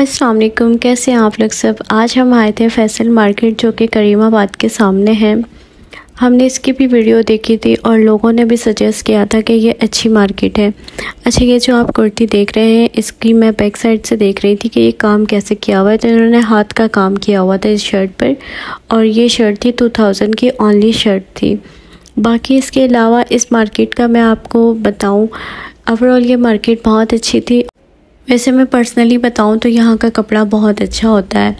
वालेकुम, कैसे हैं आप लोग सब? आज हम आए थे फैसल मार्केट जो कि करीमाबाद के सामने है। हमने इसकी भी वीडियो देखी थी और लोगों ने भी सजेस्ट किया था कि ये अच्छी मार्केट है। अच्छा ये जो आप कुर्ती देख रहे हैं, इसकी मैं बैक साइड से देख रही थी कि ये काम कैसे किया हुआ है। तो इन्होंने हाथ का काम किया हुआ था इस शर्ट पर और ये शर्ट थी टू थाउज़ेंड की ओनली शर्ट थी। बाकी इसके अलावा इस मार्केट का मैं आपको बताऊँ ओवरऑल ये मार्केट बहुत अच्छी थी वैसे मैं पर्सनली बताऊँ तो यहाँ का कपड़ा बहुत अच्छा होता है।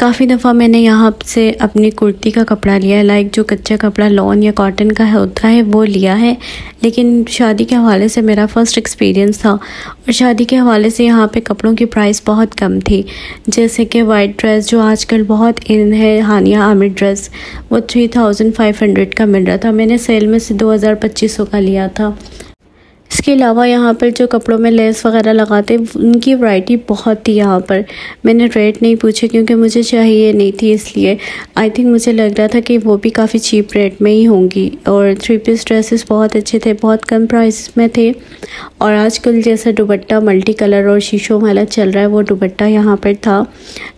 काफ़ी दफ़ा मैंने यहाँ से अपनी कुर्ती का कपड़ा लिया है लाइक जो कच्चा कपड़ा लॉन या कॉटन का होता है वो लिया है। लेकिन शादी के हवाले से मेरा फ़र्स्ट एक्सपीरियंस था और शादी के हवाले से यहाँ पे कपड़ों की प्राइस बहुत कम थी। जैसे कि वाइट ड्रेस जो आजकल बहुत इन है, हानिया आमिर ड्रेस वो थ्री थाउज़ेंड फाइव हंड्रेड का मिल रहा था। मैंने सेल में से दो हज़ार पच्चीस सौ का लिया था। इसके अलावा यहाँ पर जो कपड़ों में लेस वगैरह लगाते उनकी वैरायटी बहुत थी यहाँ पर। मैंने रेट नहीं पूछे क्योंकि मुझे चाहिए नहीं थी इसलिए। आई थिंक मुझे लग रहा था कि वो भी काफ़ी चीप रेट में ही होंगी। और थ्री पीस ड्रेसेस बहुत अच्छे थे, बहुत कम प्राइस में थे। और आजकल जैसा दुबट्टा मल्टी कलर और शीशों वाला चल रहा है, वो दुबट्टा यहाँ पर था।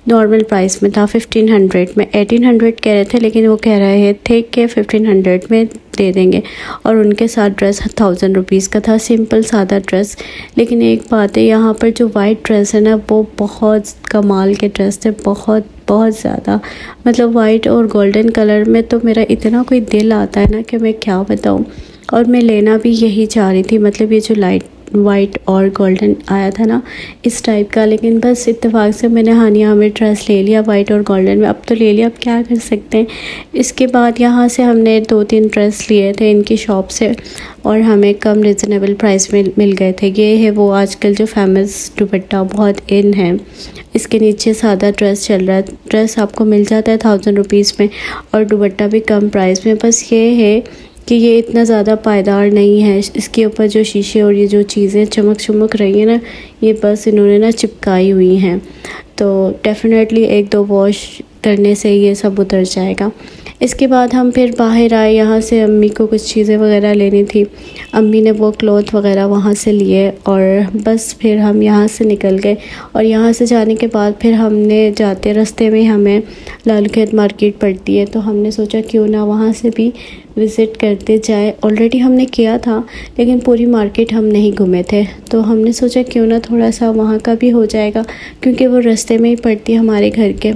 नॉर्मल प्राइस में था फिफ्टीन हंड्रेड में। एटीन हंड्रेड कह रहे थे, लेकिन वो कह रहे थे कि फिफ्टीन हंड्रेड में दे देंगे? और उनके साथ ड्रेस थाउज़ेंड रुपीज़ का था सिंपल सादा ड्रेस लेकिन एक बात है, यहाँ पर जो वाइट ड्रेस है ना, वो बहुत कमाल के ड्रेस थे, बहुत बहुत ज़्यादा। मतलब वाइट और गोल्डन कलर में तो मेरा इतना कोई दिल आता है ना कि मैं क्या बताऊँ। और मैं लेना भी यही चाह रही थी मतलब ये जो लाइट वाइट और गोल्डन आया था ना, इस टाइप का, लेकिन बस इतफाक से मैंने हानिया में ड्रेस ले लिया वाइट और गोल्डन में, अब तो ले लिया, अब क्या कर सकते हैं? इसके बाद यहाँ से हमने दो तीन ड्रेस लिए थे इनकी शॉप से, और हमें कम रिजनेबल प्राइस में मिल गए थे। ये है वो आजकल जो फ़ेमस दुपट्टा बहुत इन है। इसके नीचे सादा ड्रेस चल रहा है। ड्रेस आपको मिल जाता है थाउज़ेंड रुपीज़ में, और दुपट्टा भी कम प्राइस में। बस ये है कि ये इतना ज़्यादा पायदार नहीं है। इसके ऊपर जो शीशे और ये जो चीज़ें चमक चमक रही हैं ना, ये बस इन्होंने ना चिपकाई हुई हैं। तो डेफिनेटली एक दो वॉश करने से ये सब उतर जाएगा। इसके बाद हम फिर बाहर आए, यहाँ से अम्मी को कुछ चीज़ें वगैरह लेनी थी। अम्मी ने वो क्लॉथ वगैरह वहाँ से लिए और बस फिर हम यहाँ से निकल गए और यहाँ से जाने के बाद फिर हमने जाते रास्ते में हमें लाल खेत मार्केट पड़ती है। तो हमने सोचा क्यों ना वहाँ से भी विज़िट करते जाए। ऑलरेडी हमने किया था, लेकिन पूरी मार्केट हम नहीं घूमे थे। तो हमने सोचा क्यों ना थोड़ा सा वहाँ का भी हो जाएगा, क्योंकि वो रास्ते में ही पड़ती है हमारे घर के।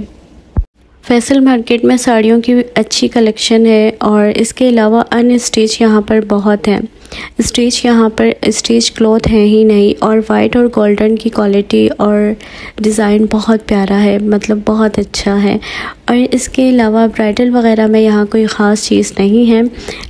फैसल मार्केट में साड़ियों की अच्छी कलेक्शन है और इसके अलावा अन्य स्टिच यहाँ पर बहुत हैं। स्टेज यहाँ पर, स्टेज क्लॉथ है ही नहीं और वाइट और गोल्डन की क्वालिटी और डिज़ाइन बहुत प्यारा है मतलब बहुत अच्छा है। और इसके अलावा ब्राइडल वगैरह में यहाँ कोई ख़ास चीज़ नहीं है,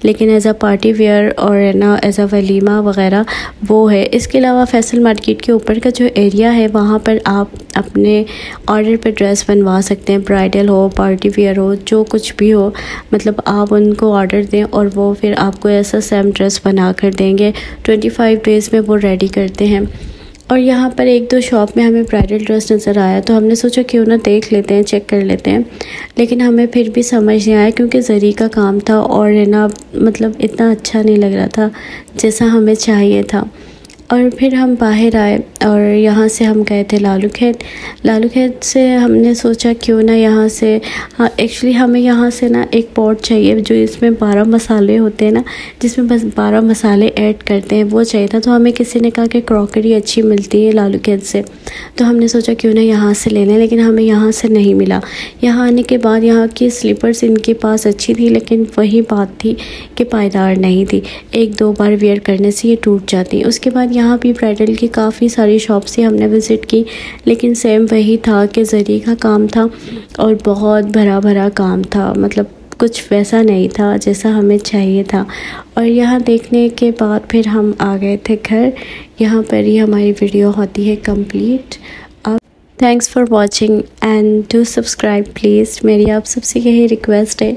लेकिन एज़ अ पार्टी वेयर और ना एज़ अ वलीमा वगैरह वो है। इसके अलावा फैसल मार्केट के ऊपर का जो एरिया है, वहाँ पर आप अपने ऑर्डर पर ड्रेस बनवा सकते हैं, ब्राइडल हो पार्टी वेयर हो, जो कुछ भी हो मतलब आप उनको ऑर्डर दें और वो फिर आपको ऐसा सेम ड्रेस बना कर देंगे। ट्वेंटी फाइव डेज़ में वो रेडी करते हैं। और यहाँ पर एक दो शॉप में हमें ब्राइडल ड्रेस नज़र आया तो हमने सोचा क्यों ना देख लेते हैं चेक कर लेते हैं। लेकिन हमें फिर भी समझ नहीं आया क्योंकि ज़री का काम था और है ना मतलब इतना अच्छा नहीं लग रहा था जैसा हमें चाहिए था। और फिर हम बाहर आए और यहाँ से हम गए थे लालू खेत लालू खेत से हमने सोचा क्यों ना यहाँ से हाँ एक्चुअली हमें यहाँ से ना एक पॉट चाहिए जो इसमें बारह मसाले होते हैं ना, जिसमें बस बारह मसाले ऐड करते हैं, वो चाहिए था। तो हमें किसी ने कहा कि क्रॉकरी अच्छी मिलती है लालू खेत से। तो हमने सोचा क्यों ना यहाँ से ले लें, लेकिन हमें यहाँ से नहीं मिला। यहाँ आने के बाद यहाँ की स्लीपर्स इनके पास अच्छी थी, लेकिन वही बात थी कि पायदार नहीं थी। एक दो बार वेयर करने से ये टूट जाती। उसके बाद यहाँ भी ब्राइडल की काफ़ी सारी शॉप से हमने विज़िट की, लेकिन सेम वही था कि ज़री का काम था और बहुत भरा भरा काम था। मतलब कुछ वैसा नहीं था जैसा हमें चाहिए था। और यहाँ देखने के बाद फिर हम आ गए थे घर। यहाँ पर ही हमारी वीडियो होती है कंप्लीट अब thanks for watching and do subscribe please मेरी आप सबसे यही रिक्वेस्ट है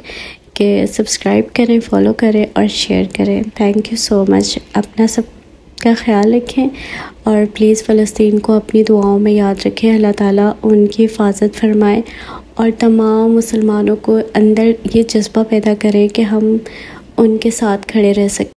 कि सब्सक्राइब करें फॉलो करें और शेयर करें। थैंक यू सो मच अपना सब का ख्याल रखें और प्लीज़ फ़लस्तीन को अपनी दुआओं में याद रखें। अल्लाह ताला उनकी हिफाजत फरमाए और तमाम मुसलमानों को अंदर ये जज्बा पैदा करें कि हम उनके साथ खड़े रह सकते